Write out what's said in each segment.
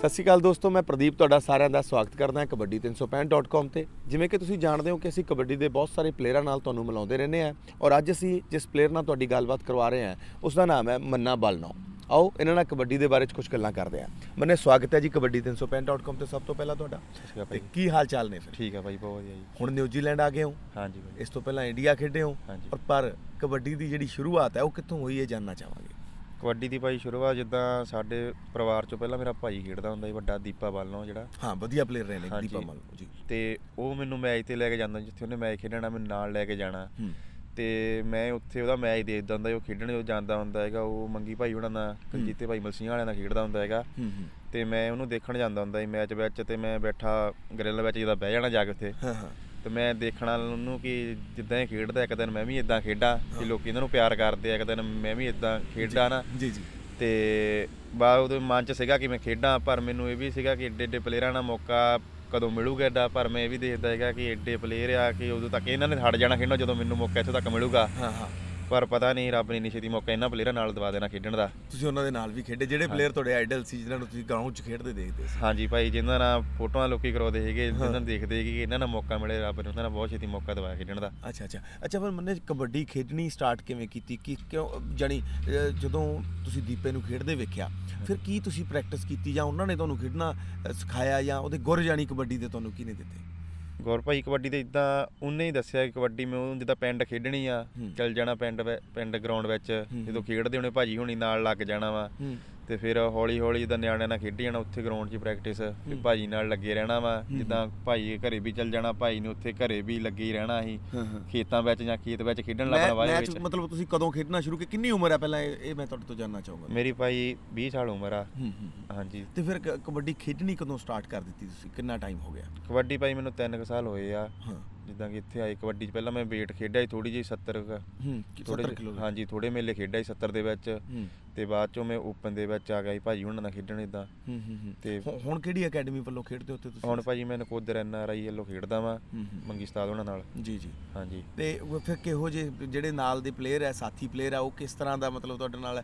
ਸਤਿ ਸ਼੍ਰੀ ਅਕਾਲ ਦੋਸਤੋ ਮੈਂ ਪ੍ਰਦੀਪ ਤੁਹਾਡਾ ਸਾਰਿਆਂ ਦਾ ਸਵਾਗਤ ਕਰਦਾ ਹਾਂ ਕਬੱਡੀ365.com ਤੇ। ਜਿਵੇਂ ਕਿ ਤੁਸੀਂ ਜਾਣਦੇ ਹੋ ਕਿ ਅਸੀਂ ਕਬੱਡੀ ਦੇ ਬਹੁਤ ਸਾਰੇ ਪਲੇਅਰਾਂ ਨਾਲ ਤੁਹਾਨੂੰ ਮਿਲਾਉਂਦੇ ਰਹਿੰਦੇ ਹਾਂ ਔਰ ਅੱਜ ਅਸੀਂ ਜਿਸ ਪਲੇਅਰ ਨਾਲ ਤੁਹਾਡੀ ਗੱਲਬਾਤ ਕਰਵਾ ਰਹੇ ਹਾਂ ਉਸ ਦਾ ਨਾਮ ਹੈ ਮੰਨਾ ਬਲਨੋ। ਆਓ ਇਹਨਾਂ ਨਾਲ ਕਬੱਡੀ ਦੇ ਬਾਰੇ 'ਚ ਕੁਝ ਗੱਲਾਂ ਕਰਦੇ ਹਾਂ। ਮੰਨੇ ਸਵਾਗਤ ਹੈ ਜੀ ਕਬੱਡੀ365.com ਤੇ ਸਭ ਤੋਂ ਪਹਿਲਾਂ ਤੁਹਾਡਾ। ਤੇ। ਕੀ ਹਾਲ ਚਾਲ ਨੇ ਫਿਰ? ਠੀਕ ਹੈ ਭਾਈ ਬਹੁਤ ਵਧੀਆ ਜੀ। ਹੁਣ ਨਿਊਜ਼ੀਲੈਂਡ ਆ ਗਏ ਹੋ? ਹਾਂਜੀ ਭਾਈ। ਇਸ ਤੋਂ ਪਹਿਲਾਂ ਇੰਡੀਆ ਖੇਡੇ ਹੋ? ਪਰ ਕਬੱਡੀ ਦੀ ਜਿਹੜੀ ਸ਼ੁਰੂਆਤ ਹੈ ਉਹ ਕਿੱਥੋਂ ਹੋਈ ਹੈ ਜਾਨਣਾ ਚਾਹਾਂਗੇ? ਕਬੱਡੀ ਦੀ ਭਾਈ ਸ਼ੁਰੂਆਤ ਜਿੱਦਾਂ ਸਾਡੇ ਪਰਿਵਾਰ ਚੋਂ ਪਹਿਲਾਂ ਮੇਰਾ ਭਾਈ ਖੇਡਦਾ ਹੁੰਦਾ ਸੀ ਵੱਡਾ ਦੀਪਾ ਵੱਲੋਂ ਜਿਹੜਾ। ਹਾਂ ਵਧੀਆ ਪਲੇਅਰ ਰਹੇ ਨੇ। ਦੀਪਾ ਮਲ ਜੀ। ਤੇ ਉਹ ਮੈਨੂੰ ਮੈਚ ਤੇ ਲੈ ਕੇ ਜਾਂਦਾ ਜਿੱਥੇ ਉਹਨੇ ਮੈਚ ਖੇਡਣਾ ਮੈਨੂੰ ਨਾਲ ਲੈ ਕੇ ਜਾਣਾ। ਤੇ ਮੈਂ ਉੱਥੇ ਉਹਦਾ ਮੈਚ ਦੇਖਦਾ ਹੁੰਦਾ ਉਹ ਖੇਡਣ ਜਦੋਂ ਜਾਂਦਾ ਹੁੰਦਾ ਹੈਗਾ ਉਹ ਮੰਗੀ ਭਾਈ ਉਹਨਾਂ ਨਾਲ ਕਲਜੀਤੇ ਭਾਈ ਮਲਸੀਆਂ ਵਾਲਿਆਂ ਨਾਲ ਖੇਡਦਾ ਹੁੰਦਾ ਹੈਗਾ। ਤੇ ਮੈਂ ਉਹਨੂੰ ਦੇਖਣ ਜਾਂਦਾ ਹੁੰਦਾ ਸੀ ਮੈਚ ਵਿੱਚ ਤੇ ਮੈਂ ਬੈਠਾ ਗ੍ਰਿਲ ਵਿੱਚ ਜਦੋਂ ਬਹਿ ਜਾਣਾ ਜਾ ਕੇ ਉੱਥੇ। ਹਾਂ ਹਾਂ। ਤੇ ਮੈਂ ਦੇਖਣਾ ਉਹਨੂੰ ਕਿ ਜਿੱਦਾਂ ਇਹ ਖੇਡਦਾ ਇੱਕ ਦਿਨ ਮੈਂ ਵੀ ਇਦਾਂ ਖੇਡਾਂ ਕਿ ਲੋਕੀ ਇਹਨਾਂ ਨੂੰ ਪਿਆਰ ਕਰਦੇ ਆ ਇੱਕ ਦਿਨ ਮੈਂ ਵੀ ਇਦਾਂ ਖੇਡਾਂ ਨਾ। ਜੀ ਜੀ। ਤੇ ਬਾ ਉਹਦੇ ਮਨ ਚ ਸੀਗਾ ਕਿ ਮੈਂ ਖੇਡਾਂ ਪਰ ਮੈਨੂੰ ਇਹ ਵੀ ਸੀਗਾ ਕਿ ਏਡੇ ਏਡੇ ਪਲੇਅਰਾਂ ਦਾ ਮੌਕਾ ਕਦੋਂ ਮਿਲੂਗਾ ਏਡਾ ਪਰ ਮੈਂ ਇਹ ਵੀ ਦੇਖਦਾ ਹੈਗਾ ਕਿ ਏਡੇ ਪਲੇਅਰ ਆ ਕਿ ਉਦੋਂ ਤੱਕ ਇਹਨਾਂ ਨੇ ਹਟ ਜਾਣਾ ਖੇਡਣਾ ਜਦੋਂ ਮੈਨੂੰ ਮੌਕਾ ਇੱਥੋਂ ਤੱਕ ਮਿਲੂਗਾ। ਹਾਂ ਹਾਂ। ਪਰ ਪਤਾ ਨਹੀਂ ਰੱਬ ਨੇ ਨਿਸ਼ਚਿਤ ਮੌਕਾ ਇਹਨਾਂ ਪਲੇਅਰਾਂ ਨਾਲ ਦਵਾ ਦੇਣਾ ਖੇਡਣ ਦਾ। ਤੁਸੀਂ ਉਹਨਾਂ ਦੇ ਨਾਲ ਵੀ ਖੇਡੇ ਜਿਹੜੇ ਪਲੇਅਰ ਤੁਹਾਡੇ ਆਈਡਲ ਸੀ ਜਿਨ੍ਹਾਂ ਨੂੰ ਤੁਸੀਂ ਗਰਾਊਂਡ 'ਚ ਖੇਡਦੇ ਦੇਖਦੇ ਸੀ। ਹਾਂਜੀ ਭਾਈ ਜਿਨ੍ਹਾਂ ਨਾਲ ਫੋਟੋਆਂ ਲੋਕੀ ਕਰਾਉਂਦੇ ਸੀਗੇ ਜਿਨ੍ਹਾਂ ਨੂੰ ਦੇਖਦੇ ਸੀਗੇ ਕਿ ਇਹਨਾਂ ਨਾਲ ਮੌਕਾ ਮਿਲੇ ਰੱਬ ਨੇ ਉਹਨਾਂ ਨਾਲ ਬਹੁਤ ਛੇਤੀ ਮੌਕਾ ਦਵਾਇਆ ਖੇਡਣ ਦਾ। ਅੱਛਾ ਅੱਛਾ। ਅੱਛਾ ਪਰ ਮੰਨੇ ਕਬੱਡੀ ਖੇਡਣੀ ਸਟਾਰਟ ਕਿਵੇਂ ਕੀਤੀ? ਕਿ ਕਿਉਂ ਜਾਨੀ ਜਦੋਂ ਤੁਸੀਂ ਦੀਪੇ ਨੂੰ ਖੇਡਦੇ ਵੇਖਿਆ ਫਿਰ ਕੀ ਤੁਸੀਂ ਪ੍ਰੈਕਟਿਸ ਕੀਤੀ ਜਾਂ ਉਹਨਾਂ ਨੇ ਤੁਹਾਨੂੰ ਖੇਡਣਾ ਸਿਖਾਇਆ ਜਾਂ ਉਹਦੇ ਗੁਰ ਜਾਨੀ ਕਬੱਡੀ ਦੇ ਤੁਹਾਨੂੰ ਕੀ ਨੇ ਦਿੱਤੇ? ਗੌਰ ਭਾਈ ਕਬੱਡੀ ਤੇ ਇਦਾਂ ਉਹਨੇ ਹੀ ਦੱਸਿਆ ਕਿ ਕਬੱਡੀ ਮੈਂ ਉਹਨੂੰ ਜਿੱਦਾਂ ਪਿੰਡ ਖੇਡਣੀ ਆ। ਚੱਲ ਜਾਣਾ ਪਿੰਡ ਪਿੰਡ ਗਰਾਊਂਡ ਵਿੱਚ। ਜਦੋਂ ਖੇਡਦੇ ਹੋਣੇ ਭਾਜੀ ਹੁਣੀ ਨਾਲ ਲੱਗ ਜਾਣਾ ਵਾ ਤੇ ਫਿਰ ਹੌਲੀ ਹੌਲੀ ਜਿੱਦਾਂ ਨਿਆਣਿਆਂ ਨਾਲ ਖੇਡੀ ਜਾਣਾ ਉੱਥੇ ਗਰਾਊਂਡ 'ਚ ਪ੍ਰੈਕਟਿਸ ਤੇ। ਭਾਜੀ ਨਾਲ ਲੱਗੇ ਰਹਿਣਾ ਵਾ। ਜਿੱਦਾਂ ਭਾਜੀ ਘਰੇ ਵੀ ਚੱਲ ਜਾਣਾ ਭਾਈ ਨੇ ਉੱਥੇ ਘਰੇ ਵੀ ਲੱਗੇ ਹੀ ਰਹਿਣਾ ਸੀ। ਖੇਤਾਂ ਵਿੱਚ ਜਾਂ ਖੇਤ ਵਿੱਚ ਖੇਡਣ ਲੱਗ ਪੈਣਾ ਵਾਏ ਮੈਚ ਵਿੱਚ। ਮਤਲਬ ਤੁਸੀਂ ਕਦੋਂ ਖੇਡਣਾ ਸ਼ੁਰੂ ਕੀਤਾ ਕਿੰਨੀ ਉਮਰ ਹੈ ਪਹਿਲਾਂ ਇਹ ਮੈਂ ਤੁਹਾਡੇ ਤੋਂ ਜਾਨਣਾ ਚਾਹੂੰਗਾ। ਮੇਰੀ ਭਾਈ 20 ਸਾਲ ਉਮਰ ਆ। ਹਾਂਜੀ। ਤੇ ਫਿਰ ਕ- ਕਬੱਡੀ ਖੇਡਣੀ ਕਦੋਂ ਸਟਾਰਟ ਕਰ ਦਿੱਤੀ ਤੁਸੀਂ? ਕਿੰਨਾ ਟਾਈਮ ਹੋ ਗਿਆ? ਕਬੱਡੀ ਭਾਈ ਮੈਨੂੰ 3 ਸਾਲ ਹੋਏ ਆ। ਜਿੱਦਾਂ ਕਿ ਇੱਥੇ ਆਏ ਕਬੱਡੀ 'ਚ ਪਹਿਲਾਂ ਮੈਂ ਵੇਟ ਖੇਡਿਆ ਸੀ ਥੋੜੀ ਜਿਹੀ 70 ਕੁ ਹੂੰ ਥੋੜੇ 70 ਕਿਲੋ ਹਾਂਜੀ ਥੋੜੇ ਮੇਲੇ ਖੇਡਿਆ ਸੀ 70 ਦੇ ਵਿੱਚ। ਤੇ ਬਾਅਦ ਚੋਂ ਮੈਂ ਓਪਨ ਦੇ ਵਿੱਚ ਆ ਗਿਆ ਸੀ ਭਾਜੀ ਹੁਣਾਂ ਨਾਲ ਖੇਡਣ ਇਦਾਂ। ਹੂੰ ਹੂੰ ਹੂੰ। ਤੇ ਹੁਣ- ਕਿਹੜੀ ਅਕੈਡਮੀ ਵੱਲੋਂ ਖੇਡਦੇ ਹੋ ਤੁਸੀਂ? ਹੁਣ ਭਾਜੀ ਮੈਂ ਨਕੋਦਰ ਐਨ ਆਰ ਆਈ ਵੱਲੋਂ ਖੇਡਦਾ ਵਾਂ ਮੰਗੀ ਉਹਨਾਂ ਨਾਲ। ਜੀ ਜੀ। ਹਾਂਜੀ। ਤੇ ਫਿਰ ਕਿਹੋ ਜਿਹੇ ਜਿਹੜੇ ਨਾਲ ਦੇ ਪਲੇਅਰ ਹੈ ਸਾਥੀ ਪਲੇਅਰ ਹੈ ਉਹ ਕਿਸ ਤਰ੍ਹਾਂ ਦਾ ਮਤਲਬ ਤੁਹਾਡੇ ਨਾਲ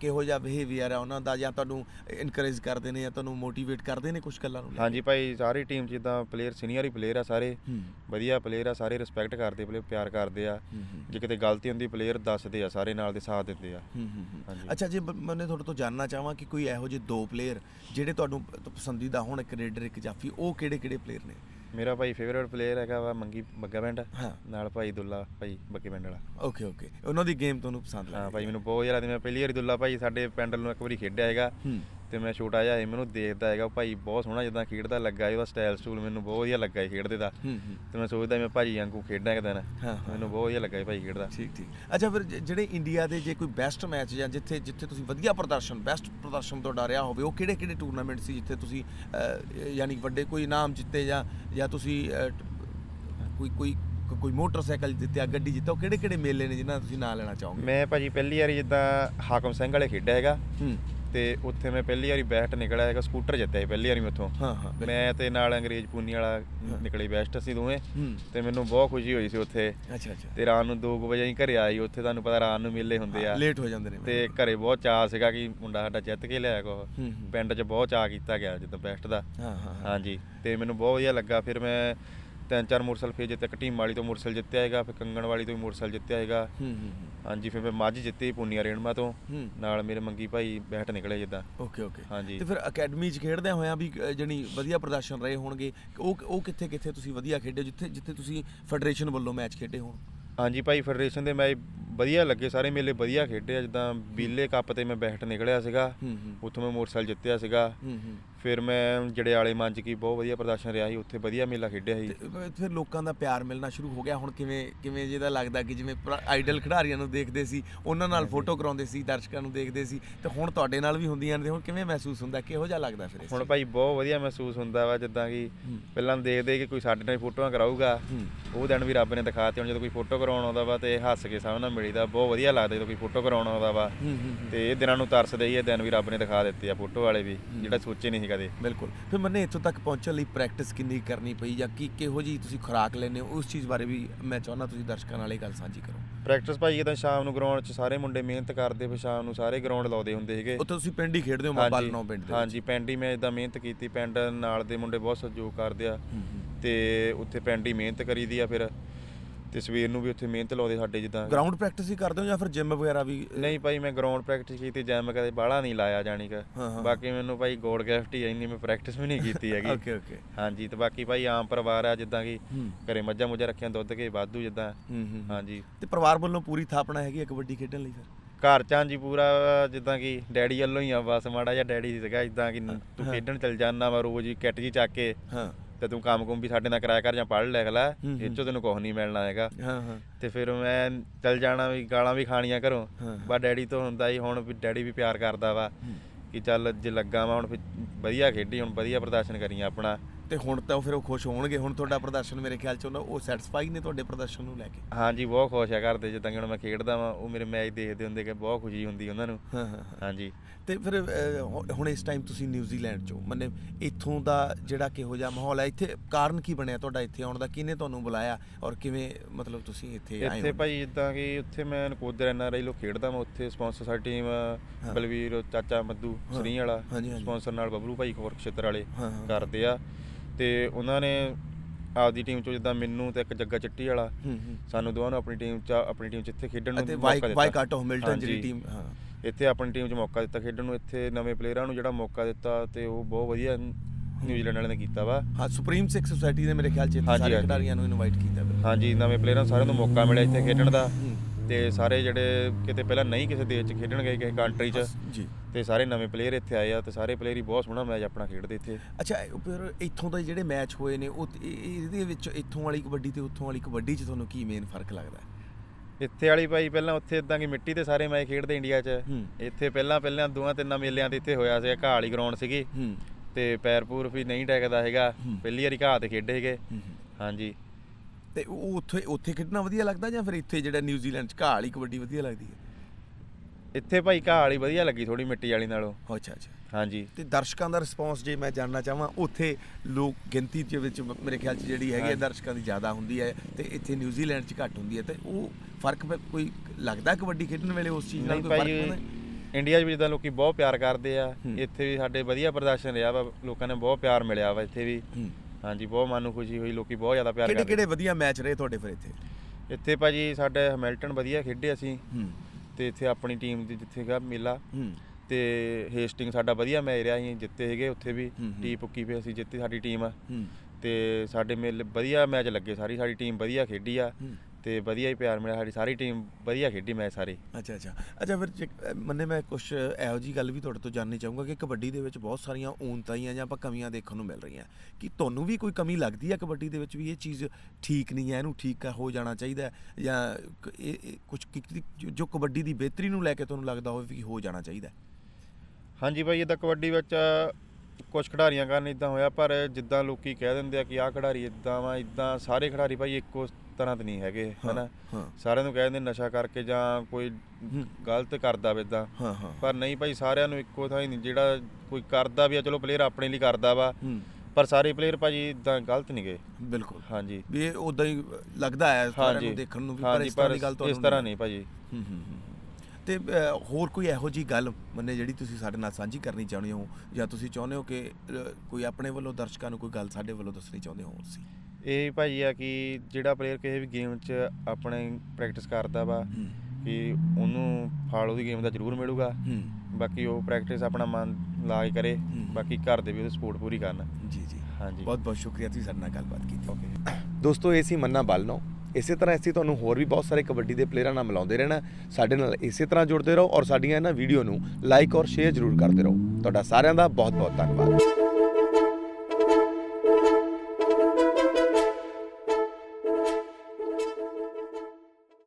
ਕਿਹੋ ਜਿਹਾ ਬਿਹੇਵੀਅਰ ਹੈ ਉਹਨਾਂ ਦਾ ਜਾਂ ਤੁਹਾਨੂੰ ਇਨਕਰੇਜ ਕਰਦੇ ਨੇ ਜਾਂ ਤੁਹਾਨੂੰ ਮੋਟੀਵੇਟ ਕਰਦੇ ਨੇ ਕੁਝ ਗੱਲਾਂ ਨੂੰ? ਹਾਂਜੀ ਭਾਈ ਸਾਰੀ ਟੀਮ ਜਿੱਦਾਂ ਪਲੇਅਰ ਸੀਨੀਅਰ ਹੀ ਪਲੇਅਰ ਆ ਸਾਰੇ। ਵਧੀਆ ਪਲੇਅਰ ਆ ਸਾਰੇ ਰਿਸਪੈਕਟ ਕਰਦੇ ਪਲੇਅਰ ਪਿਆਰ ਕਰਦੇ ਆ। ਜੇ ਕਿਤੇ ਗਲਤੀ ਹੁੰਦੀ ਪਲੇਅਰ ਦੱਸਦੇ ਆ ਸਾਰੇ ਨਾਲ ਦੇ ਸਾਥ ਦਿੰਦੇ ਆ। ਅੱਛਾ ਜੇ ਮੈਨੇ ਤੁਹਾਡੇ ਤੋਂ ਜਾਨਣਾ ਚਾਹਾਂ ਕਿ ਕੋਈ ਇਹੋ ਜਿਹੇ ਦੋ ਪਲੇਅਰ ਜਿਹੜੇ ਤੁਹਾਨੂੰ ਪਸੰਦੀਦਾ ਹੋਣ ਇੱਕ ਰੇਡਰ ਇੱਕ ਜਾਫੀ ਉਹ ਕਿਹੜੇ ਕਿਹੜੇ ਪਲੇਅਰ ਨੇ? ਮੇਰਾ ਭਾਈ ਫੇਵਰੇਟ ਪਲੇਅਰ ਹੈਗਾ ਵਾ ਮੰਗੀ ਬੱਗਾ ਪਿੰਡ। ਹਾਂ। ਨਾਲ ਭਾਈ ਦੁੱਲਾ ਭਾਈ ਬੱਗੇ ਪਿੰਡ ਵਾਲਾ। ਓਕੇ ਓਕੇ ਉਹਨਾਂ ਦੀ ਗੇਮ ਤੁਹਾਨੂੰ ਪਸੰਦ ਲੱਗਦੀ ਹਾਂ ਭਾਈ ਮੈਨੂੰ ਬਹੁਤ ਜ਼ਿਆਦਾ ਮੈਂ ਪਹਿਲੀ ਵਾਰੀ ਦੁੱਲਾ ਭਾਈ ਸਾਡੇ ਪਿੰਡ ਨੂੰ ਇੱਕ ਵਾਰੀ ਖੇਡਿਆ ਹੈਗਾ। ਹੂੰ। ਤੇ ਮੈਂ ਛੋਟਾ ਜਿਹਾ ਸੀ ਮੈਨੂੰ ਦੇਖਦਾ ਹੈਗਾ ਭਾਈ ਬਹੁਤ ਸੋਹਣਾ ਜਿੱਦਾਂ ਖੇਡਦਾ ਲੱਗਾ ਉਹਦਾ ਸਟਾਈਲ ਸਟੂਲ ਮੈਨੂੰ ਬਹੁਤ ਵਧੀਆ ਲੱਗਾ ਖੇਡਦੇ ਦਾ। ਤੇ ਮੈਂ ਸੋਚਦਾ ਮੈਂ ਭਾਜੀ ਵਾਂਗੂ ਖੇਡਾਂ ਇੱਕ ਦਿਨ। ਮੈਨੂੰ ਬਹੁਤ ਵਧੀਆ ਲੱਗਾ ਭਾਈ ਖੇਡਦਾ। ਠੀਕ ਠੀਕ। ਅੱਛਾ ਫਿਰ ਜਿਹੜੇ ਇੰਡੀਆ ਦੇ ਜੇ ਕੋਈ ਬੈਸਟ ਮੈਚ ਜਾਂ ਜਿੱਥੇ ਜਿੱਥੇ ਤੁਸੀਂ ਵਧੀਆ ਪ੍ਰਦਰਸ਼ਨ ਬੈਸਟ ਪ੍ਰਦਰਸ਼ਨ ਤੁਹਾਡਾ ਰਿਹਾ ਹੋਵੇ ਉਹ ਕਿਹੜੇ ਕਿਹੜੇ ਟੂਰਨਾਮੈਂਟ ਸੀ ਜਿੱਥੇ ਤੁਸੀਂ ਯਾਨੀ ਵੱਡੇ ਕੋਈ ਇਨਾਮ ਜਿੱਤੇ ਜਾਂ ਜਾਂ ਤੁਸੀਂ ਕੋਈ ਕੋਈ ਕੋਈ ਮੋਟਰਸਾਈਕਲ ਜਿੱਤਿਆ ਗੱਡੀ ਜਿੱਤਿਆ ਉਹ ਕਿਹੜੇ ਕਿਹੜੇ ਮੇਲੇ ਨੇ ਜਿਨ੍ਹਾਂ ਦਾ ਤੁਸੀਂ ਨਾਂ ਲੈਣਾ ਚਾਹੋਗੇ? ਮੈਂ ਭਾਜੀ ਪਹਿਲੀ ਵਾਰੀ ਜਿੱਦਾਂ ਹਾਕਮ ਸਿੰਘ ਵਾਲੇ ਖੇਡਿਆ ਹੈਗਾ ਹੂੰ। ਤੇ ਉੱਥੇ ਮੈਂ ਪਹਿਲੀ ਵਾਰੀ ਬੈਸਟ ਨਿਕਲਿਆ ਹੈਗਾ ਸਕੂਟਰ ਜਿੱਤਿਆ ਸੀ ਪਹਿਲੀ ਵਾਰੀ ਮੈਥੋਂ। ਹਾਂ ਹਾਂ। ਮੈਂ ਤੇ ਨਾਲ ਅੰਗਰੇਜ਼ ਪੂਨੀ ਵਾਲਾ ਨਿਕਲੇ ਬੈਸਟ ਸੀ ਦੋਵੇਂ। ਤੇ ਮੈਨੂੰ ਬਹੁਤ ਖੁਸ਼ੀ ਹੋਈ ਸੀ ਉੱਥੇ। ਅੱਛਾ ਅੱਛਾ। ਤੇ ਰਾਤ ਨੂੰ 2 ਵਜੇ ਹੀ ਘਰੇ ਆਈ ਉੱਥੇ ਤੁਹਾਨੂੰ ਪਤਾ ਰਾਤ ਨੂੰ ਮੇਲੇ ਹੁੰਦੇ ਆ। ਲੇਟ ਹੋ ਜਾਂਦੇ ਨੇ ਤੇ ਘਰੇ ਬਹੁਤ ਚਾਅ ਸੀਗਾ ਕਿ ਮੁੰਡਾ ਸਾਡਾ ਜਿੱਤ ਕੇ ਲਿਆਇਆ ਕੋ ਪਿੰਡ 'ਚ ਬਹੁਤ ਚਾਅ ਕੀਤਾ ਗਿਆ ਜਿੱਦਾਂ ਬੈਸਟ ਦਾ। ਹਾਂ ਹਾਂ। ਹਾਂਜੀ ਤੇ ਮੈਨੂੰ ਬਹੁਤ ਵਧੀਆ ਲੱਗਾ। ਫਿਰ ਮੈਂ ਤਿੰਨ ਚਾਰ ਮੋਟਰਸਾਈਕਲ ਫੇਰ ਜਿੱਤੇ ਇੱਕ ਟੀਮ ਵਾਲੀ ਤੋਂ ਮੋਟਰਸਾਈਕਲ ਜਿੱਤਿਆ ਹੈਗਾ ਫਿਰ ਕੰਗਣ ਵਾਲੀ ਤੋਂ ਵੀ ਮੋਟਰਸਾਈਕਲ ਜਿੱਤਿਆ ਹੈਗਾ। ਹੂੰ ਹੂੰ ਹੂੰ। ਹਾਂਜੀ ਫਿਰ ਮੈਂ ਮੱਝ ਜਿੱਤੀ ਪੂਨੀਆ ਰੇਣਮਾ ਤੋਂ। ਨਾਲ ਮੇਰੇ ਮੰਗੀ ਭਾਈ ਬੈਠ ਨਿਕਲੇ ਜਿੱਦਾਂ। Okay okay. ਹਾਂਜੀ। ਤੇ ਫਿਰ ਅਕੈਡਮੀ 'ਚ ਖੇਡਦਿਆਂ ਹੋਇਆਂ ਵੀ ਜਣੀ ਵਧੀਆ ਪ੍ਰਦਰਸ਼ਨ ਰਹੇ ਹੋਣਗੇ। ਉਹ ਉਹ ਕਿੱਥੇ ਕਿੱਥੇ ਤੁਸੀਂ ਵਧੀਆ ਖੇਡੇ ਜਿੱਥੇ ਜਿੱਥੇ ਤੁਸੀਂ ਫੈਡਰੇਸ਼ਨ ਵੱਲੋਂ ਮੈਚ ਖੇਡੇ ਹੋਣ? ਹਾਂਜੀ ਭਾਈ ਫੈਡਰੇਸ਼ਨ ਦੇ ਮੈਚ ਵਧੀਆ ਲੱਗੇ ਸਾਰੇ ਮੇਲੇ ਵਧੀਆ ਖੇਡੇ ਜਿੱਦਾਂ ਬੀਲੇ ਕੱਪ ਤੇ ਮੈਂ ਬੈਠ ਨਿਕਲਿਆ ਸੀਗਾ। ਉੱਥੋਂ ਮੈਂ ਮੋਟਰਸਾਈਕਲ ਜਿੱਤਿਆ ਸੀਗਾ। ਫਿਰ ਮੈਂ ਜੜਿਆਲੇ ਮੰਚ ਕੀ ਬਹੁਤ ਵਧੀਆ ਪ੍ਰਦਰਸ਼ਨ ਰਿਹਾ ਸੀ ਉੱਥੇ ਵਧੀਆ ਮੇਲਾ ਖੇਡਿਆ ਸੀ। ਫਿਰ ਲੋਕਾਂ ਦਾ ਪਿਆਰ ਮਿਲਣਾ ਸ਼ੁਰੂ ਹੋ ਗਿਆ। ਹੁਣ ਕਿਵੇਂ ਕਿਵੇਂ ਜਿਹਦਾ ਲੱਗਦਾ ਕਿ ਜਿਵੇਂ ਆਈਡਲ ਖਿਡਾਰੀਆਂ ਨੂੰ ਦੇਖਦੇ ਸੀ ਉਹਨਾਂ ਨਾਲ ਫੋਟੋ ਕਰਾਉਂਦੇ ਸੀ ਦਰਸ਼ਕਾਂ ਨੂੰ ਦੇਖਦੇ ਸੀ ਤੇ ਹੁਣ ਤੁਹਾਡੇ ਨਾਲ ਵੀ ਹੁੰਦੀਆਂ ਨੇ ਹੁਣ ਕਿਵੇਂ ਮਹਿਸੂਸ ਹੁੰਦਾ? ਕਿਹੋ ਜਿਹਾ ਲੱਗਦਾ ਫਿਰ ਹੁਣ? ਭਾਈ ਬਹੁਤ ਵਧੀਆ ਮਹਿਸੂਸ ਹੁੰਦਾ ਵਾ ਜਿੱਦਾਂ ਕਿ। ਪਹਿਲਾਂ ਦੇਖਦੇ ਕਿ ਕੋਈ ਸਾਡੇ ਨਾਲ ਫੋਟੋਆਂ ਕਰਾਊਗਾ ਉਹ ਦਿਨ ਵੀ ਰੱਬ ਨੇ ਦਿਖਾਤੇ ਹੁਣ ਜਦੋਂ ਕੋਈ ਫੋਟੋ ਕਰਾਉਣ ਆਉਂਦਾ ਵਾ ਤੇ ਹੱਸ ਕੇ ਸਭ ਨਾਲ ਮਿਲੀਦਾ ਬਹੁਤ ਵਧੀਆ ਲੱਗਦਾ ਜਦੋਂ ਕੋਈ ਫੋਟੋ ਕਰਾਉਣ ਆਉਂਦਾ ਵਾ। ਤੇ ਇਹ ਦਿਨਾਂ ਨੂੰ ਤਰਸਦੇ ਹੀ ਇਹ ਦਿਨ ਵੀ ਰੱਬ ਨੇ ਦਿਖਾ ਦਿੱਤੇ ਆ ਫੋਟੋ ਵਾਲੇ ਵੀ ਜਿਹੜਾ ਸੋਚੇ ਨਹੀਂ ਸੀ ਕਦੇ ਬਿਲਕੁਲ। ਫਿਰ ਮੰਨੇ ਇੱਥੋਂ ਤੱਕ ਪਹੁੰਚਣ ਲਈ ਪ੍ਰੈਕਟਿਸ ਕਿੰਨੀ ਕਰਨੀ ਪਈ ਜਾਂ ਕੀ ਕਿਹੋ ਜੀ ਤੁਸੀਂ ਖੁਰਾਕ ਹੋ? ਉਸ ਚੀਜ਼ ਬਾਰੇ ਵੀ ਮੈਂ ਚਾਹੁੰਦਾ ਤੁਸੀਂ ਦਰਸ਼ਕਾਂ ਨਾਲ ਇਹ ਗੱਲ ਸਾਂਝੀ ਕਰੋ। ਪ੍ਰੈਕਟਿਸ ਭਾਈ ਇਹ ਤਾਂ ਸ਼ਾਮ ਨੂੰ ਗਰਾਊਂਡ 'ਚ ਸਾਰੇ ਮੁੰਡੇ ਮਿਹਨਤ ਕਰਦੇ ਫਿਰ ਸ਼ਾਮ ਨੂੰ ਸਾਰੇ ਗਰਾਊਂਡ ਲਾਉਂਦੇ ਹੁੰਦੇ ਸੀਗੇ। ਉੱਥੇ ਤੁਸੀਂ ਪਿੰਡ ਹੀ ਖੇਡਦੇ ਹੋ ਬਾਲ ਨੌ ਪਿੰਡ ਦੇ। ਹਾਂਜੀ ਪਿੰਡ ਹੀ ਮੈਂ ਇਦਾਂ ਮਿਹਨਤ ਕੀਤੀ ਪਿੰਡ ਨਾਲ ਦੇ ਮੁੰਡੇ ਬਹੁਤ ਸਹਿਯੋਗ ਕਰਦੇ ਆ। ਤੇ ਉੱਥੇ ਪਿੰਡ ਹੀ ਮਿਹਨਤ ਕਰੀਦੀ ਆ ਫਿਰ। ਤੇ ਸਵੇਰ ਨੂੰ ਵੀ ਉੱਥੇ ਮਿਹਨਤ ਲਾਉਂਦੇ ਸਾਡੇ ਜਿੱਦਾਂ ਗਰਾਊਂਡ ਪ੍ਰੈਕਟਿਸ ਹੀ ਕਰਦੇ ਹੋ ਜਾਂ ਫਿਰ ਜਿਮ ਵਗੈਰਾ ਵੀ? ਨਹੀਂ ਭਾਈ ਮੈਂ ਗਰਾਊਂਡ ਪ੍ਰੈਕਟਿਸ ਕੀਤੀ ਜੈਮ ਕਦੇ ਬਾਹਲਾ ਨਹੀਂ ਲਾਇਆ ਜਾਣੀ ਕਿ। ਬਾਕੀ ਮੈਨੂੰ ਭਾਈ ਗੋਡ ਗਿਫਟ ਹੀ ਇੰਨੀ ਮੈਂ ਪ੍ਰੈਕਟਿਸ ਵੀ ਨਹੀਂ ਕੀਤੀ ਹੈਗੀ। ਓਕੇ ਓਕੇ ਹਾਂਜੀ ਤੇ ਬਾਕੀ ਭਾਈ ਆਮ ਪਰਿਵਾਰ ਆ ਜਿੱਦਾਂ ਕਿ ਘਰੇ ਮੱਝਾਂ ਮੁੱਝਾਂ ਰੱਖੀਆਂ ਦੁੱਧ ਕੇ ਵਾਧੂ ਜਿੱਦਾਂ। ਹਾਂਜੀ। ਤੇ ਪਰਿਵਾਰ ਵੱਲੋਂ ਪੂਰੀ ਥਾਪਣਾ ਹੈਗੀ ਕਬੱਡੀ ਖੇਡਣ ਲਈ ਫਿਰ? ਘਰ ਚ ਹਾਂਜੀ ਪੂਰਾ ਜਿੱਦਾਂ ਕਿ ਡੈਡੀ ਵੱਲੋਂ ਹੀ ਆ ਬਸ ਮਾੜਾ ਜਿਹਾ ਡੈਡੀ ਸੀਗਾ ਇਦਾਂ ਕਿ ਤੂੰ। ਖੇਡਣ ਚਲ ਜਾਂਦਾ ਵਾ ਰੋਜ਼ ਹੀ ਕਿੱਟ ਜੀ ਚੱਕ ਕੇ। ਹਾਂ। ਤੇ ਤੂੰ ਕੰਮ ਕੁੰਮ ਵੀ ਸਾਡੇ ਨਾਲ ਕਰਾਇਆ ਕਰ ਜਾਂ ਪੜ੍ਹ ਲੈ ਹੂੰ, ਇਹ ਚੋਂ ਤੈਨੂੰ ਕੁਝ ਨਹੀਂ ਮਿਲਣਾ ਹੈਗਾ। ਹਾਂ ਹਾਂ। ਤੇ ਫਿਰ ਮੈਂ ਚਲ ਜਾਣਾ ਵੀ ਗਾਲਾਂ ਵੀ ਖਾਣੀਆਂ ਘਰੋਂ। ਬਾ ਡੈਡੀ ਤੋਂ ਹੁੰਦਾ ਹੀ ਹੁਣ ਵੀ ਡੈਡੀ ਵੀ ਪਿਆਰ ਕਰਦਾ ਵਾ ਕਿ ਚੱਲ ਜੇ ਲੱਗਾ ਵਾ ਹੁਣ ਵਧੀਆ ਖੇਡੀ ਹੁਣ ਵਧੀਆ ਪ੍ਰਦਰਸ਼ਨ ਕਰੀਏ ਆਪਣਾ। ਤੇ ਹੁਣ ਤਾਂ ਫਿਰ ਉਹ ਖੁਸ਼ ਹੋਣਗੇ। ਹੁਣ ਤੁਹਾਡਾ ਪ੍ਰਦਰਸ਼ਨ ਮੇਰੇ ਖਿਆਲ ਚ ਉਹਨਾਂ ਉਹ ਸੈਟੀਸਫਾਈ ਨੇ ਤੁਹਾਡੇ ਪ੍ਰਦਰਸ਼ਨ ਨੂੰ ਲੈ ਕੇ? ਹਾਂਜੀ ਬਹੁਤ ਖੁਸ਼ ਆ ਕਰਦੇ ਜਿੱਦਾਂ ਕਿ ਹੁਣ ਮੈਂ ਖੇਡਦਾ ਵਾਂ ਉਹ ਮੇਰੇ ਮੈਚ ਦੇਖਦੇ ਹੁੰਦੇ ਕਿ ਬਹੁਤ ਖੁਸ਼ੀ ਹੁੰਦੀ ਉਹਨਾਂ ਨੂੰ। ਹਾਂਜੀ। ਤੇ ਫਿਰ ਅਹ, ਹੁਣ ਇਸ ਟਾਈਮ ਤੁਸੀਂ ਨਿਊਜ਼ੀਲੈਂਡ ਚੋਂ ਮੰਨੇ ਇੱਥੋਂ ਦਾ ਜਿਹੜਾ ਕਿਹੋ ਜਿਹਾ ਮਾਹੌਲ ਹੈ ਇੱਥੇ ਕਾਰਨ ਕੀ ਬਣਿਆ ਤੁਹਾਡਾ ਇੱਥੇ ਆਉਣ ਦਾ? ਕਿਹਨੇ ਤੁਹਾਨੂੰ ਬੁਲਾਇਆ ਔਰ ਕਿਵੇਂ ਮਤਲਬ ਤੁਸੀਂ ਇੱਥੇ ਆਏ ਇੱਥੇ ਹੋ? ਭਾਈ ਜਿੱਦਾਂ ਕਿ ਉੱਥੇ ਮੈਂ ਨਕੋਦਰ ਐਨਆਰਆਈ ਲੋ ਖੇਡਦਾ ਮੈਂ ਉੱਥੇ ਸਪਾਂਸਰ ਸਾਡੀ ਟੀਮ ਬਲਵੀਰ ਚਾਚਾ ਮੱਦੂ। ਸਰੀ ਵਾਲਾ ਹਾਂਜੀ, ਹਾਂਜੀ। ਸਪਾਂਸਰ ਨਾਲ ਬਬਲੂ ਭਾਈ ਖੋਰ ਖੇਤਰ ਵਾਲੇ ਹਾਂ, ਹਾਂ। ਕਰਦੇ ਆ। ਤੇ ਉਹਨਾਂ ਨੇ ਆਪਦੀ ਟੀਮ ਚੋਂ ਜਿੱਦਾਂ ਮੈਨੂੰ ਤੇ ਇੱਕ ਜੱਗਾ ਚਿੱਟੀ ਵਾਲਾ ਸਾਨੂੰ ਦੋਵਾਂ ਨੂੰ ਆਪਣੀ ਟੀਮ ਚ ਆਪਣੀ ਟੀਮ ਚ ਇੱਥੇ ਖੇਡਣ ਨੂੰ ਮੌਕਾ ਦਿੱਤਾ। ਵਾਈ ਕਾਟ ਮਿਲਟਨ ਜਿਹੜੀ। ਟੀਮ ਹਾਂ। ਇੱਥੇ ਆਪਣੀ ਟੀਮ 'ਚ ਮੌਕਾ ਦਿੱਤਾ ਖੇਡਣ ਨੂੰ ਇੱਥੇ ਨਵੇਂ ਪਲੇਅਰਾਂ ਨੂੰ ਜਿਹੜਾ ਮੌਕਾ ਦਿੱਤਾ ਤੇ ਉਹ ਬਹੁਤ ਵਧੀਆ ਨਿਊਜ਼ੀਲੈਂਡ ਵਾਲਿਆਂ ਨੇ ਕੀਤਾ ਵਾ। ਹਾਂ ਸੁਪਰੀਮ ਸਿਕਸ ਸੁਸਾਇਟੀ ਨੇ ਮੇਰੇ ਖਿਆਲ ਚ ਸਾਰੇ। ਖਿਡਾਰੀਆਂ ਨੂੰ ਇਨਵਾਈਟ ਕੀਤਾ ਹਾਂਜੀ ਨਵੇਂ ਪਲੇਅਰਾਂ ਸਾਰਿਆਂ ਨੂੰ ਮੌਕਾ ਮਿਲਿਆ ਇੱਥੇ ਖੇਡਣ ਦਾ। ਤੇ ਸਾਰੇ ਜਿਹੜੇ ਕਿਤੇ ਪਹਿਲਾਂ ਨਹੀਂ ਕਿਸੇ ਦੇਸ਼ 'ਚ ਖੇਡਣ ਗਏ ਕਿਸੇ ਕੰਟਰੀ 'ਚ ਜੀ। ਤੇ ਸਾਰੇ ਨਵੇਂ ਪਲੇਅਰ ਇੱਥੇ ਆਏ ਆ ਤੇ ਸਾਰੇ ਪਲੇਅਰ ਹੀ ਬਹੁਤ ਸੋਹਣਾ ਮੈਚ ਆਪਣਾ ਖੇਡਦੇ ਇੱਥੇ। ਅੱਛਾ ਫਿਰ ਇੱਥੋਂ ਦੇ ਜਿਹੜੇ ਮੈਚ ਹੋਏ ਨੇ ਉਹ ਇਹ- ਇਹ- ਇਹਦੇ ਵਿੱਚ ਇੱਥੋਂ ਵਾਲੀ ਕਬੱਡੀ ਤੇ ਉੱਥੋਂ ਵਾਲੀ ਕਬੱਡੀ 'ਚ ਤੁਹਾਨੂੰ ਕੀ ਮੇਨ ਫ਼ਰਕ ਲੱਗਦਾ ਹੈ? ਇੱਥੇ ਵਾਲੀ ਭਾਈ ਪਹਿਲਾਂ ਉੱਥੇ ਇਦਾਂ ਕਿ ਮਿੱਟੀ ਤੇ ਸਾਰੇ ਮੈਚ ਖੇਡਦੇ ਇੰਡੀਆ 'ਚ। ਇੱਥੇ ਪਹਿਲਾਂ ਪਹਿਲਾਂ ਦੋਆਂ ਤਿੰਨਾਂ ਮੇਲਿਆਂ ਤੇ ਇੱਥੇ ਹੋਇਆ ਸੀ ਘਾਹ ਵਾਲੀ ਗਰਾਊਂਡ ਸੀਗੀ। ਤੇ ਪੈਰਪੂਰ ਵੀ ਨਹੀਂ ਟੈਕਦਾ ਹੈਗਾ। ਪਹਿਲੀ ਵਾਰੀ ਘਾਹ ਤੇ ਖੇਡੇ ਸੀਗੇ। ਹੂੰ, ਹੂੰ। ਹਾਂਜੀ। ਤੇ ਉਹ ਉੱਥੇ ਉੱਥੇ ਖੇਡਣਾ ਵਧੀਆ ਲੱਗਦਾ ਜਾਂ ਫਿਰ ਇੱਥੇ ਜਿਹੜਾ ਨਿਊਜ਼ੀਲੈਂਡ 'ਚ ਘਾਹ ਵਾਲੀ ਕਬੱਡੀ ਵਧੀਆ ਲੱਗਦੀ ਹੈ? ਇੱਥੇ ਭਾਈ ਘਾਹ ਵਾਲੀ ਵਧੀਆ ਲੱਗੀ ਥੋੜੀ ਮਿੱਟੀ ਵਾਲੀ ਨਾਲੋਂ। ਅੱਛਾ ਅੱਛਾ। ਹਾਂਜੀ। ਤੇ ਦਰਸ਼ਕਾਂ ਦਾ ਰਿਸਪੌਂਸ ਜੇ ਮੈਂ ਜਾਣਨਾ ਚਾਹਾਂ ਉੱਥੇ ਲੋਕ ਗਿਣਤੀ ਦੇ ਵਿੱਚ ਮੇਰੇ ਖਿਆਲ 'ਚ ਜਿਹੜੀ ਹੈਗੀ ਹੈ। ਦਰਸ਼ਕਾਂ ਦੀ ਜ਼ਿਆਦਾ ਹੁੰਦੀ ਹੈ ਤੇ ਇੱਥੇ ਨਿਊਜ਼ੀਲੈਂਡ 'ਚ ਘੱਟ ਹੁੰਦੀ ਹੈ ਤੇ ਉਹ ਫ਼ਰਕ ਫਿਰ ਕੋਈ ਲੱਗਦਾ ਕਬੱਡੀ ਖੇਡਣ ਵੇਲੇ ਉਸ ਚੀਜ਼ ਨਾਲ ਕੋਈ ਫ਼ਰਕ ਹੁੰਦਾ ਇੰਡੀਆ 'ਚ ਵੀ ਜਿੱਦਾਂ ਲੋਕੀ ਬਹੁਤ ਪਿਆਰ ਕਰਦੇ ਆ। ਇੱਥੇ ਵੀ ਸਾਡੇ ਵਧੀਆ ਪ੍ਰਦਰਸ਼ਨ ਰਿਹਾ ਵਾ ਲੋਕਾਂ ਨੇ ਬਹੁਤ ਪਿਆਰ ਮਿਲਿਆ ਵਾ ਇੱਥੇ ਵੀ। ਹਾਂਜੀ ਬਹੁਤ ਮਨ ਨੂੰ ਖੁਸ਼ੀ ਹੋਈ ਲੋਕੀ ਬਹੁਤ ਜ਼ਿਆਦਾ ਪਿਆਰ ਕਿਹੜੇ ਕਰਦੇ। ਕਿਹੜੇ ਵਧੀਆ ਮੈਚ ਰਹੇ ਤੁਹਾਡੇ ਫਿਰ ਇੱਥੇ? ਇੱਥੇ ਭਾਜੀ ਸਾਡੇ ਹੈਮਿਲਟਨ ਵਧੀਆ ਖੇਡੇ ਅਸੀਂ। ਤੇ ਇੱਥੇ ਆਪਣੀ ਟੀਮ ਦੀ ਜਿੱਥੇ ਗਾ ਮੇਲਾ। ਤੇ ਹੇਸਟਿੰਗ ਸਾਡਾ ਵਧੀਆ ਮੈਚ ਰਿਹਾ ਅਸੀਂ ਜਿੱਤੇ ਹੈਗੇ ਉੱਥੇ ਵੀ। ਟੀ ਪੁੱਕੀ ਵੀ ਅਸੀਂ ਜਿੱਤੀ ਸਾਡੀ ਟੀਮ ਹੂੰ। ਤੇ ਸਾਡੇ ਮੇਲੇ ਵਧੀਆ ਮੈਚ ਲੱਗੇ ਸਾਰੀ ਸਾਡੀ ਟੀਮ ਵਧੀਆ ਖੇਡੀ ਆ। ਤੇ ਵਧੀਆ ਹੀ ਪਿਆਰ ਮਿਲਿਆ ਸਾਡੀ ਸਾਰੀ ਟੀਮ ਵਧੀਆ ਖੇਡੀ ਮੈਚ ਸਾਰੇ। ਅੱਛਾ ਅੱਛਾ। ਅੱਛਾ ਫਿਰ ਜੇ- ਮੰਨੇ ਮੈਂ ਕੁਝ ਇਹੋ ਜੀ ਗੱਲ ਵੀ ਤੁਹਾਡੇ ਤੋਂ ਜਾਣਨੀ ਚਾਹੂੰਗਾ ਕਿ ਕਬੱਡੀ ਦੇ ਵਿੱਚ ਬਹੁਤ ਸਾਰੀਆਂ ਊਨਤਾਈਆਂ ਜਾਂ ਆਪਾਂ ਕਮੀਆਂ ਦੇਖਣ ਨੂੰ ਮਿਲ ਰਹੀਆਂ। ਕਿ ਤੁਹਾਨੂੰ ਵੀ ਕੋਈ ਕਮੀ ਲੱਗਦੀ ਹੈ ਕਬੱਡੀ ਦੇ ਵਿੱਚ ਵੀ ਇਹ ਚੀਜ਼ ਠੀਕ ਨਹੀਂ ਹੈ ਇਹਨੂੰ ਠੀਕ ਹੋ ਜਾਣਾ ਚਾਹੀਦਾ ਹੈ? ਜਾਂ ਕ- ਇਹ ਕੁਝ ਜੋ ਕਬੱਡੀ ਦੀ ਬਿਹਤਰੀ ਨੂੰ ਲੈ ਕੇ ਤੁਹਾਨੂੰ ਲੱਗਦਾ ਹੋਵੇ ਕਿ ਹੋ ਜਾਣਾ ਚਾਹੀਦਾ ਹੈ? ਹਾਂਜੀ ਭਾਈ ਇਦਾਂ ਕਬੱਡੀ ਵਿੱਚ ਕੁਝ ਖਿਡਾਰੀਆਂ ਕਾਰਨ ਇਦਾਂ ਹੋਇਆ ਪਰ ਜਿੱਦਾਂ ਲੋਕੀ ਕਹਿ ਦਿੰਦੇ ਆ ਕਿ ਆਹ ਖਿਡਾਰੀ ਇਦਾਂ ਵਾ ਇਦਾਂ ਸਾਰੇ ਖਿਡਾਰੀ ਭਾਈ ਇੱਕੋ ਤਰ੍ਹਾਂ ਦੇ ਨਹੀਂ ਹੈਗੇ ਹਨਾ। ਸਾਰਿਆਂ ਨੂੰ ਕਹਿ ਦਿੰਦੇ ਨਸ਼ਾ ਕਰਕੇ ਜਾਂ ਕੋਈ। ਗਲਤ ਕਰਦਾ ਵਾ ਇਦਾਂ ਹਾਂ ਹਾਂ। ਪਰ ਨਹੀਂ ਭਾਈ ਸਾਰਿਆਂ ਨੂੰ ਇੱਕੋ ਥਾਂ ਹੀ ਨਹੀਂ ਜਿਹੜਾ ਕੋਈ ਕਰਦਾ ਵੀ ਆ ਚਲੋ ਪਲੇਅਰ ਆਪਣੇ ਲਈ ਕਰਦਾ ਵਾ। ਪਰ ਸਾਰੇ ਪਲੇਅਰ ਭਾਜੀ ਇਦਾਂ ਗਲਤ ਨਹੀਂ ਗਏ। ਬਿਲਕੁਲ। ਹਾਂਜੀ। ਵੀ ਇਹ ਉਦਾਂ ਹੀ ਲੱਗਦਾ ਹੈ ਸਾਰਿਆਂ ਨੂੰ ਦੇਖਣ ਨੂੰ ਵੀ ਪਰ ਇਸ ਤਰ੍ਹਾਂ ਦੀ ਗੱਲ ਤੁਹਾਨੂੰ ਇਸ ਤਰ੍ਹਾਂ ਨਹੀਂ। ਭਾਜੀ। ਹੂੰ ਹੂੰ। ਤੇ ਹੋਰ ਕੋਈ ਇਹੋ ਜੀ ਗੱਲ ਮੰਨੇ ਜਿਹੜੀ ਤੁਸੀਂ ਸਾਡੇ ਨਾਲ ਸਾਂਝੀ ਕਰਨੀ ਚਾਹੁੰਦੇ ਹੋ? ਜਾਂ ਤੁਸੀਂ ਚਾਹੁੰਦੇ ਹੋ ਕਿ ਕੋਈ ਆਪਣੇ ਵੱਲੋਂ ਦਰਸ਼ਕਾਂ ਨੂੰ ਕੋਈ ਗੱਲ ਸਾਡੇ ਵੱਲੋਂ ਦੱਸਣੀ ਚਾਹੁੰਦੇ ਹੋ ਤੁਸੀਂ? ਇਹ ਭਾਜੀ ਆ ਕਿ ਜਿਹੜਾ ਪਲੇਅਰ ਕਿਸੇ ਵੀ ਗੇਮ 'ਚ ਆਪਣੇ ਪ੍ਰੈਕਟਿਸ ਕਰਦਾ ਵਾ ਕਿ ਉਹਨੂੰ ਫਾਲ ਉਹਦੀ ਗੇਮ ਦਾ ਜ਼ਰੂਰ ਮਿਲੂਗਾ। ਬਾਕੀ ਉਹ ਪ੍ਰੈਕਟਿਸ ਆਪਣਾ ਮਨ ਲਾ ਕੇ ਕਰੇ। ਬਾਕੀ ਘਰ ਦੇ ਵੀ ਉਹਦੀ ਸਪੋਰਟ ਪੂਰੀ ਕਰਨ। ਜੀ ਜੀ। ਹਾਂਜੀ। ਬਹੁਤ ਬਹੁਤ ਸ਼ੁਕਰੀਆ ਤੁਸੀਂ ਸਾਡੇ ਨਾਲ ਗੱਲਬਾਤ ਕੀਤੀ। ਓਕੇ ਦੋਸਤੋ ਇਹ ਸੀ ਮੰਨਾ ਬਾਲਨੋ। ਇਸੇ ਤਰ੍ਹਾਂ ਅਸੀਂ ਤੁਹਾਨੂੰ ਹੋਰ ਵੀ ਬਹੁਤ ਸਾਰੇ ਕਬੱਡੀ ਦੇ ਪਲੇਅਰਾਂ ਨਾਲ ਮਿਲਾਉਂਦੇ ਰਹਿਣਾ ਸਾਡੇ ਨਾਲ ਇਸੇ ਤਰ੍ਹਾਂ ਜੁੜਦੇ ਰਹੋ ਔਰ ਸਾਡੀਆਂ ਇਹਨਾਂ ਵੀਡੀਓ ਨੂੰ ਲਾਈਕ ਔਰ ਸ਼ੇਅਰ ਜ਼ਰੂਰ ਕਰਦੇ ਰਹੋ। ਤੁਹਾਡਾ ਸਾਰਿਆਂ ਦਾ ਬਹੁਤ ਬਹੁਤ ਧੰਨਵਾਦ।